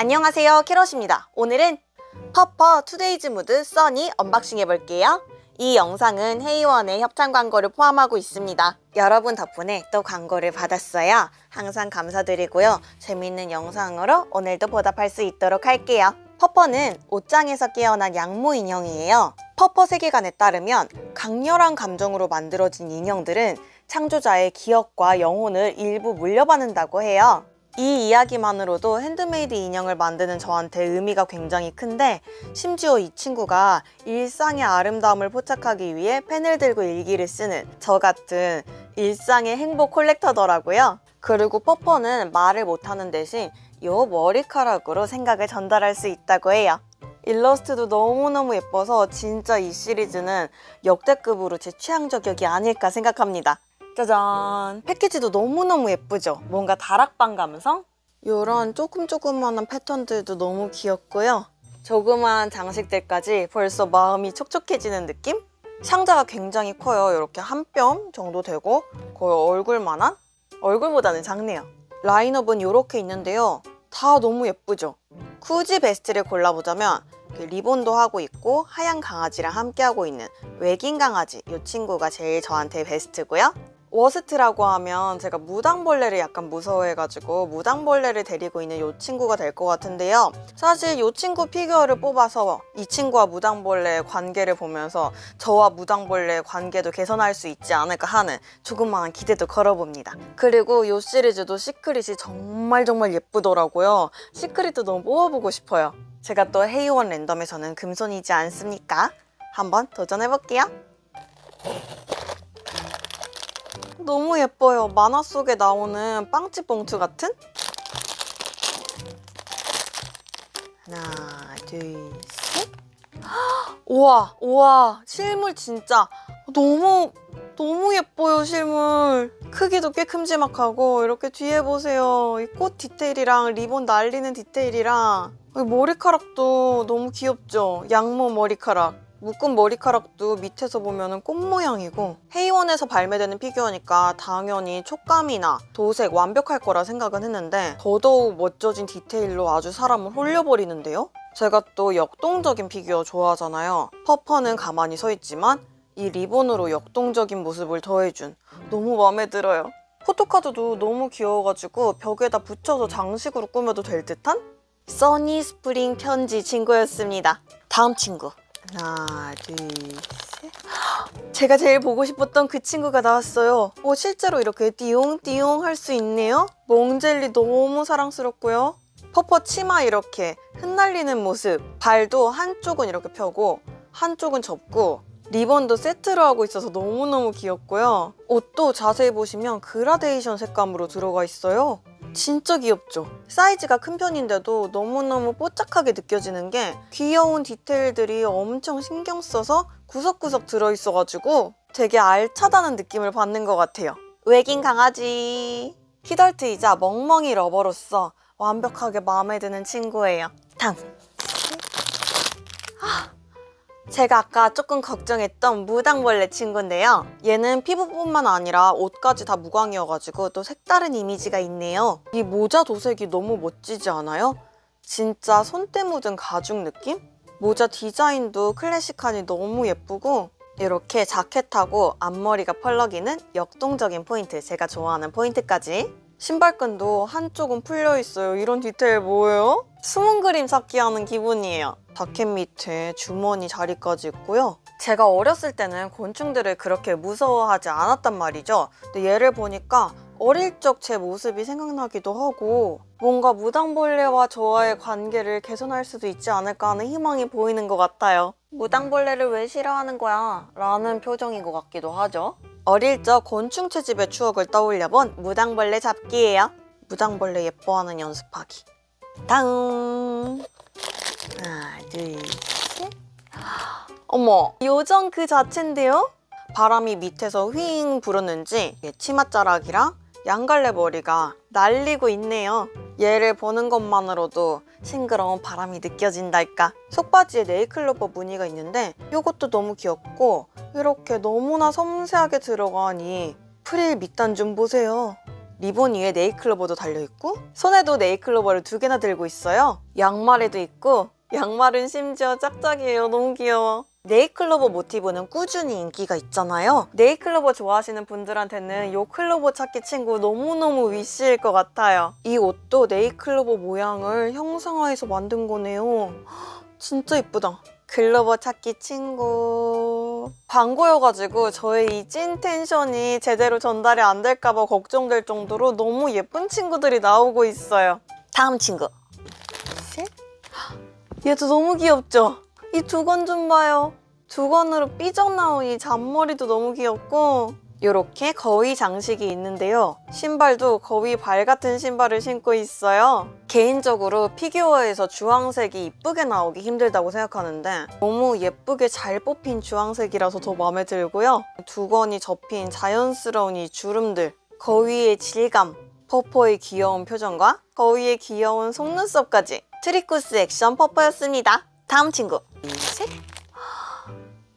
안녕하세요 캐럿입니다. 오늘은 퍼퍼 Today's Mood Sunny unboxing 해볼게요. 이 영상은 헤이원의 협찬 광고를 포함하고 있습니다. 여러분 덕분에 또 광고를 받았어요. 항상 감사드리고요. 재밌는 영상으로 오늘도 보답할 수 있도록 할게요. 퍼퍼는 옷장에서 깨어난 양모 인형이에요. 퍼퍼 세계관에 따르면 강렬한 감정으로 만들어진 인형들은 창조자의 기억과 영혼을 일부 물려받는다고 해요 이 이야기만으로도 핸드메이드 인형을 만드는 저한테 의미가 굉장히 큰데 심지어 이 친구가 일상의 아름다움을 포착하기 위해 펜을 들고 일기를 쓰는 저 같은 일상의 행복 collector더라고요. 그리고 퍼퍼는 말을 못하는 대신 요 머리카락으로 생각을 전달할 수 있다고 해요. 일러스트도 너무너무 예뻐서 진짜 이 시리즈는 역대급으로 제 취향 저격이 아닐까 생각합니다. 짜잔. 패키지도 너무너무 예쁘죠? 뭔가 다락방 감성 요런 조금 조그만한 패턴들도 너무 귀엽고요. 조그만 장식들까지 벌써 마음이 촉촉해지는 느낌? 상자가 굉장히 커요. 이렇게 한 뼘 정도 되고 거의 얼굴만한? 얼굴보다는 작네요. 라인업은 이렇게 있는데요. 다 너무 예쁘죠? 굳이 베스트를 골라보자면 리본도 하고 있고 하얀 강아지랑 함께 하고 있는 외긴 강아지 이 친구가 제일 저한테 베스트고요 worst라고 하면 제가 무당벌레를 약간 무서워해가지고 무당벌레를 데리고 있는 이 친구가 될 것 같은데요. 사실 이 친구 피규어를 뽑아서 이 친구와 무당벌레의 관계를 보면서 저와 무당벌레의 관계도 개선할 수 있지 않을까 하는 조그마한 기대도 걸어봅니다. 그리고 이 시리즈도 secret이 정말 정말 예쁘더라고요. secret도 너무 뽑아보고 싶어요. 제가 또 헤이원 랜덤에서는 금손이지 않습니까? 한번 도전해볼게요. 너무 예뻐요. 만화 속에 나오는 빵집 봉투 같은? 하나, 둘, 셋. 우와, 우와, 실물 진짜 너무 너무 예뻐요, 실물. 크기도 꽤 큼지막하고 이렇게 뒤에 보세요. 이 꽃 디테일이랑 리본 날리는 디테일이랑 머리카락도 너무 귀엽죠? 양모 머리카락. 묶은 머리카락도 밑에서 보면 꽃 모양이고 헤이원에서 발매되는 피규어니까 당연히 촉감이나 도색 완벽할 거라 생각은 했는데 더더욱 멋져진 디테일로 아주 사람을 홀려버리는데요? 제가 또 역동적인 피규어 좋아하잖아요. 퍼퍼는 가만히 서 있지만 이 리본으로 역동적인 모습을 더해준 너무 마음에 들어요. 포토카드도 너무 귀여워가지고 벽에다 붙여서 장식으로 꾸며도 될 듯한 Sunny Spring 편지 친구였습니다. 다음 친구 하나, 둘, 셋. 제가 제일 보고 싶었던 그 친구가 나왔어요. 어, 실제로 이렇게 띠용띠용 할 수 있네요. 몽젤리 너무 사랑스럽고요. 퍼퍼 치마 이렇게 흩날리는 모습. 발도 한쪽은 이렇게 펴고 한쪽은 접고 리본도 세트로 하고 있어서 너무너무 귀엽고요. 옷도 자세히 보시면 그라데이션 색감으로 들어가 있어요. 진짜 귀엽죠? 사이즈가 큰 편인데도 너무너무 뽀짝하게 느껴지는 게 귀여운 디테일들이 엄청 신경 써서 구석구석 들어있어가지고 되게 알차다는 느낌을 받는 것 같아요. 외긴 강아지. 키덜트이자 멍멍이 러버로서 완벽하게 마음에 드는 친구예요. 다음. 아, 제가 아까 조금 걱정했던 무당벌레 친구인데요. 얘는 피부뿐만 아니라 옷까지 다 무광이어가지고 또 색다른 이미지가 있네요. 이 모자 도색이 너무 멋지지 않아요? 진짜 손때 묻은 가죽 느낌? 모자 디자인도 클래식하니 너무 예쁘고 이렇게 자켓하고 앞머리가 펄럭이는 역동적인 포인트 제가 좋아하는 포인트까지 신발끈도 한쪽은 풀려 있어요. 이런 디테일 뭐예요? 숨은 그림 찾기 하는 기분이에요. 자켓 밑에 주머니 자리까지 있고요. 제가 어렸을 때는 곤충들을 그렇게 무서워하지 않았단 말이죠. 근데 얘를 보니까 어릴 적 제 모습이 생각나기도 하고 뭔가 무당벌레와 저와의 관계를 개선할 수도 있지 않을까 하는 희망이 보이는 것 같아요. 무당벌레를 왜 싫어하는 거야? 라는 표정인 것 같기도 하죠. 어릴 적 곤충 채집의 추억을 떠올려본 무당벌레 잡기예요. 무당벌레 예뻐하는 연습하기. 다음 하나 둘 셋 어머 요정 그 자체인데요? 바람이 밑에서 휘잉 불었는지 치맛자락이랑 양갈래 머리가 날리고 있네요. 얘를 보는 것만으로도 싱그러운 바람이 느껴진달까. 속바지에 네이클로버 무늬가 있는데 이것도 너무 귀엽고 이렇게 너무나 섬세하게 들어간 이 프릴 밑단 좀 보세요. 리본 위에 네잎클로버도 달려있고 손에도 네잎클로버를 두 개나 들고 있어요. 양말에도 있고 양말은 심지어 짝짝이에요. 너무 귀여워. 네잎클로버 모티브는 꾸준히 인기가 있잖아요. 네잎클로버 좋아하시는 분들한테는 요 클로버 찾기 친구 너무너무 wish일 것 같아요. 이 옷도 네잎클로버 모양을 형상화해서 만든 거네요. 진짜 이쁘다. 글로버 찾기 친구. 광고여가지고 저의 이 찐 텐션이 제대로 전달이 안 될까봐 걱정될 정도로 너무 예쁜 친구들이 나오고 있어요. 다음 친구. 셋. 얘도 너무 귀엽죠? 이 두 건 좀 봐요. 두건으로 삐쩍 나온 이 잔머리도 너무 귀엽고 이렇게 거위 장식이 있는데요. 신발도 거위 발 같은 신발을 신고 있어요. 개인적으로 피규어에서 주황색이 이쁘게 나오기 힘들다고 생각하는데 너무 예쁘게 잘 뽑힌 주황색이라서 더 마음에 들고요. 두건이 접힌 자연스러운 이 주름들, 거위의 질감, 퍼퍼의 귀여운 표정과 거위의 귀여운 속눈썹까지 트리코스 액션 퍼퍼였습니다. 다음 친구. 셋.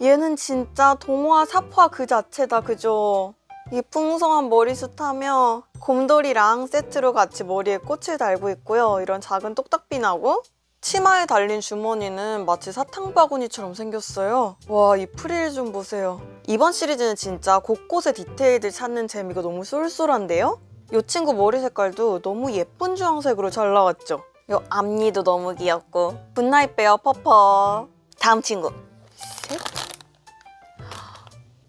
얘는 진짜 동화 삽화 그 자체다 그죠? 이 풍성한 머리숱하며 곰돌이랑 세트로 같이 머리에 꽃을 달고 있고요. 이런 작은 똑딱핀하고 치마에 달린 주머니는 마치 사탕 바구니처럼 생겼어요. 와, 이 프릴 좀 보세요. 이번 시리즈는 진짜 곳곳에 디테일들 찾는 재미가 너무 쏠쏠한데요? 이 친구 머리 색깔도 너무 예쁜 주황색으로 잘 나왔죠? 요 앞니도 너무 귀엽고 good night bear 퍼퍼 다음 친구 셋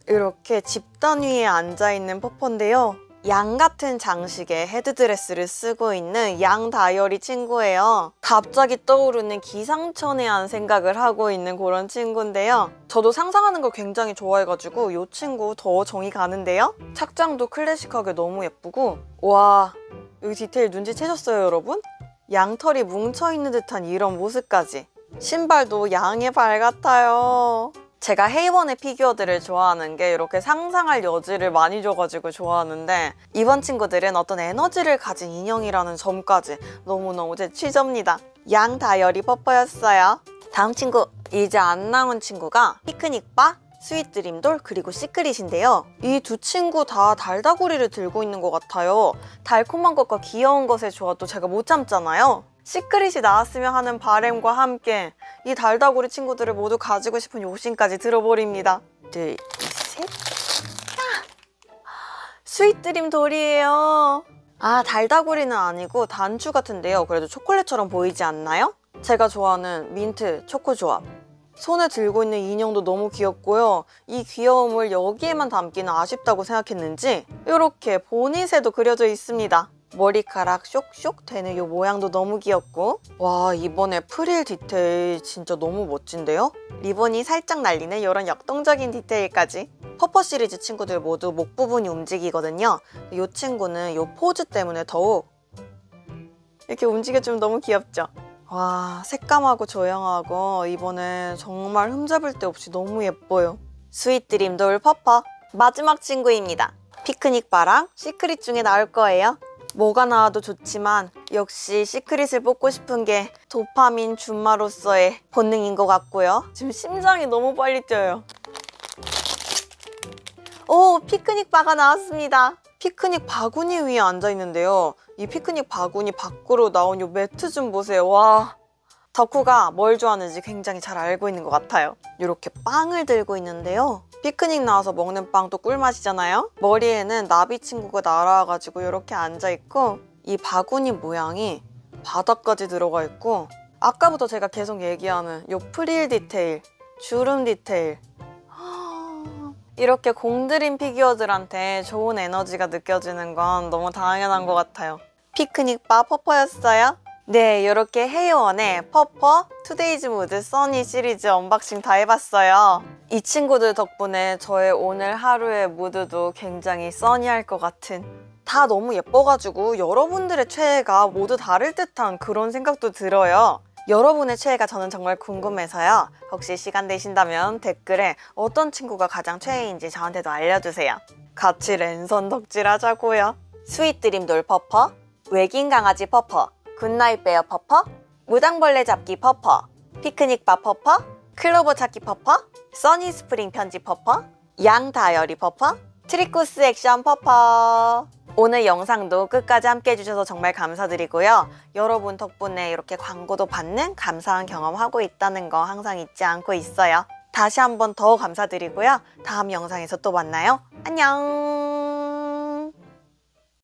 이렇게 짚단 위에 앉아있는 퍼퍼인데요 양 같은 장식의 headdress를 쓰고 있는 양 다이어리 친구예요. 갑자기 떠오르는 기상천외한 생각을 하고 있는 그런 친구인데요. 저도 상상하는 걸 굉장히 좋아해가지고 이 친구 더 정이 가는데요. 착장도 클래식하게 너무 예쁘고 와 여기 디테일 눈치채셨어요 여러분? 양털이 뭉쳐있는 듯한 이런 모습까지 신발도 양의 발 같아요 제가 헤이원의 피규어들을 좋아하는 게 이렇게 상상할 여지를 많이 줘가지고 좋아하는데 이번 친구들은 어떤 에너지를 가진 인형이라는 점까지 너무너무 제 취저입니다 양 다이어리 퍼퍼였어요 다음 친구 이제 안 나온 친구가 피크닉바 sweet dream doll 그리고 secret인데요. 이 두 친구 다 달다구리를 들고 있는 것 같아요. 달콤한 것과 귀여운 것의 조합도 제가 못 참잖아요. secret이 나왔으면 하는 바램과 함께 이 달다구리 친구들을 모두 가지고 싶은 욕심까지 들어버립니다. 둘, 셋. sweet dream doll이에요. 아, 달다구리는 아니고 단추 같은데요. 그래도 초콜릿처럼 보이지 않나요? 제가 좋아하는 민트 초코 조합. 손에 들고 있는 인형도 너무 귀엽고요. 이 귀여움을 여기에만 담기는 아쉽다고 생각했는지 이렇게 보닛에도 그려져 있습니다. 머리카락 쇽쇽 되는 이 모양도 너무 귀엽고 와 이번에 프릴 디테일 진짜 너무 멋진데요? 리본이 살짝 날리는 이런 역동적인 디테일까지 퍼퍼 시리즈 친구들 모두 목 부분이 움직이거든요. 이 친구는 이 포즈 때문에 더욱 이렇게 움직여주면 너무 귀엽죠? 와 색감하고 조형하고 이번에 정말 흠잡을 데 없이 너무 예뻐요. sweet dream doll 퍼퍼 마지막 친구입니다. 피크닉 바랑 secret 중에 나올 거예요. 뭐가 나와도 좋지만 역시 secret을 뽑고 싶은 게 도파민 준마로서의 본능인 것 같고요. 지금 심장이 너무 빨리 뛰어요. 오 피크닉 바가 나왔습니다. 피크닉 바구니 위에 앉아 있는데요. 이 피크닉 바구니 밖으로 나온 이 매트 좀 보세요. 와 덕후가 뭘 좋아하는지 굉장히 잘 알고 있는 것 같아요. 이렇게 빵을 들고 있는데요. 피크닉 나와서 먹는 빵도 꿀맛이잖아요. 머리에는 나비 친구가 날아와가지고 이렇게 앉아있고 이 바구니 모양이 바닥까지 들어가 있고 아까부터 제가 계속 얘기하는 이 프릴 디테일, 주름 디테일 이렇게 공들인 피규어들한테 좋은 에너지가 느껴지는 건 너무 당연한 것 같아요. 피크닉 바 퍼퍼였어요. 네, 이렇게 헤이원의 퍼퍼, today's mood, sunny 시리즈 unboxing 다 해봤어요. 이 친구들 덕분에 저의 오늘 하루의 무드도 굉장히 sunny할 것 같은 다 너무 예뻐가지고 여러분들의 최애가 모두 다를 듯한 그런 생각도 들어요. 여러분의 최애가 저는 정말 궁금해서요. 혹시 시간 되신다면 댓글에 어떤 친구가 가장 최애인지 저한테도 알려주세요. 같이 랜선 덕질하자고요. sweet dream doll 퍼퍼, 외긴 강아지 퍼퍼, good night bear 퍼퍼, 무당벌레 잡기 퍼퍼, 피크닉 바 퍼퍼, 클로버 찾기 퍼퍼, sunny spring 편지 퍼퍼, 양 다이어리 퍼퍼, 트리코스 액션 퍼퍼 오늘 영상도 끝까지 함께 해주셔서 정말 감사드리고요. 여러분 덕분에 이렇게 광고도 받는 감사한 경험하고 있다는 거 항상 잊지 않고 있어요. 다시 한번 더 감사드리고요. 다음 영상에서 또 만나요. 안녕!